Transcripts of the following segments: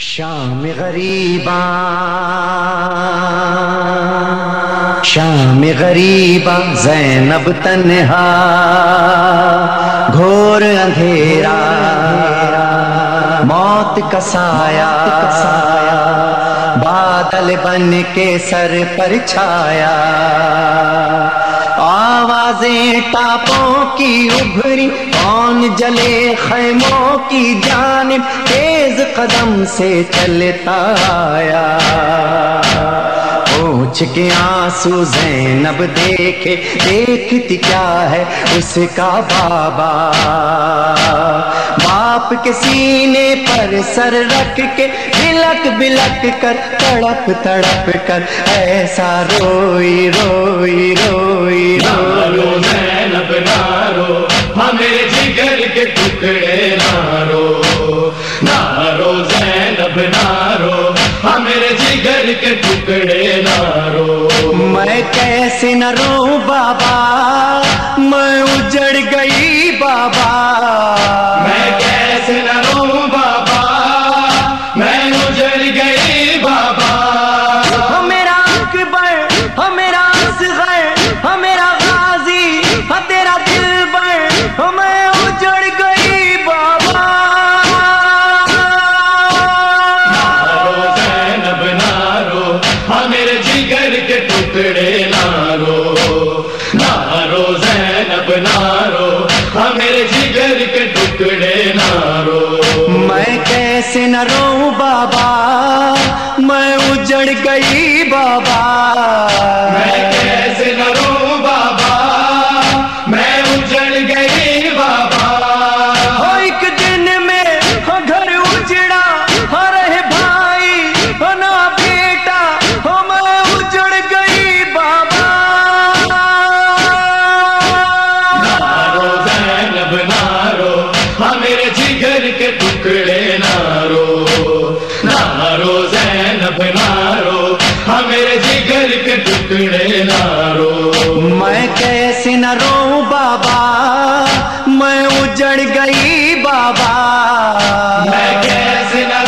शाम गरीबा। शाम गरीबा, जैनब तन्हा। घोर अंधेरा। मौत का साया बादल बन के सर पर छाया। आवाज़ें टापों की उभरी, कौन जले खैमों की जान तेज कदम से चलता आया। पूछ के आँसू जैनब देखे, देखती क्या है उसका बाबा। बाप के सीने पर सर रख के बिलक बिलक कर, तड़प तड़प कर, ऐसा रोई रोई मैं कैसे न रो बाबा मैं उजड़ गई बाबा। न रो बाबा मैं उजड़ गई बाबा। मैं कैसे न रो बाबा मैं उजड़ गई बाबा। हो एक दिन में हो घर उजड़ा हो रहे भाई हो ना बेटा हो मैं उजड़ गई बाबा। जैनब नारो हमें जिगर के टुकड़े। बाबा। मैं कैसे न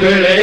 के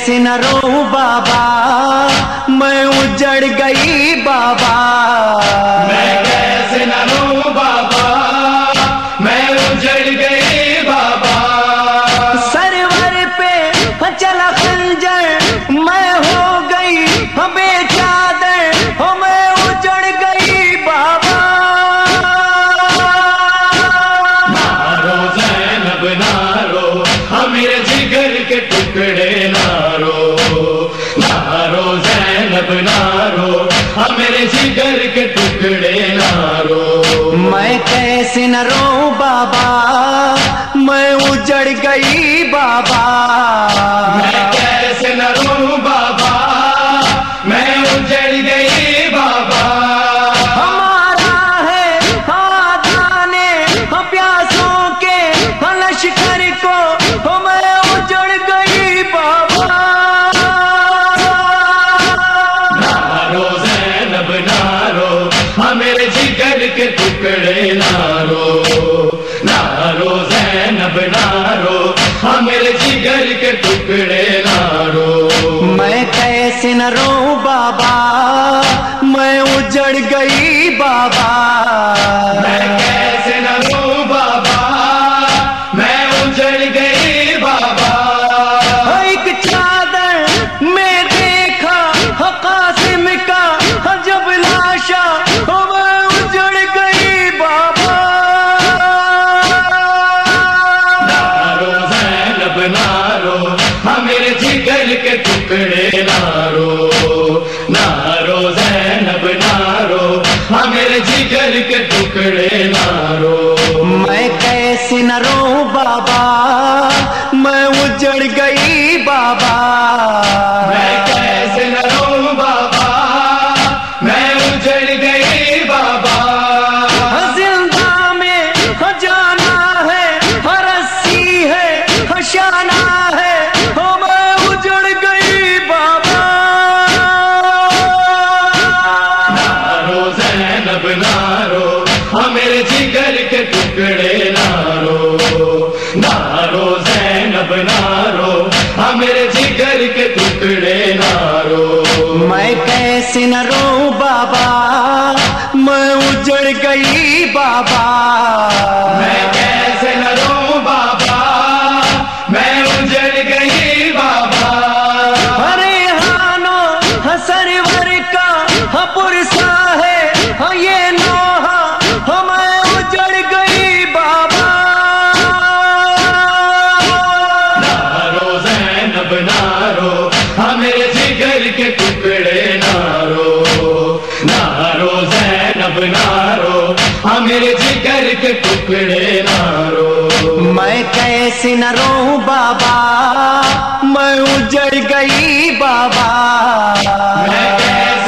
कैसे न रो बाबा मैं उजड़ गई बाबा। मैं कैसे न रो बाबा? मैं उजड़ गई बाबा। मैं कैसे न रो बाबा? बिगड़े नारो नारो जैनब नारो हाँ हमिल जिगर के टुकड़े नारो। मैं कैसे न रो बाबा मैं उजड़ गई बाबा। मैं करेदारो नारो, जैनब नारो हाँ जिगर के टुकड़े नारो। मैं कैसे न रो बाबा, मैं उजड़ गई बाबा। मेरे जिगर के टुकड़े नारो मैं कैसे न रो बाबा? मैं उजड़ गई बाबा। मैं कैसे